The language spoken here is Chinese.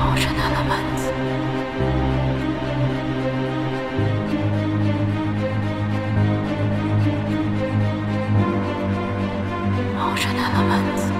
冒着那浪奔子，冒着那浪奔子。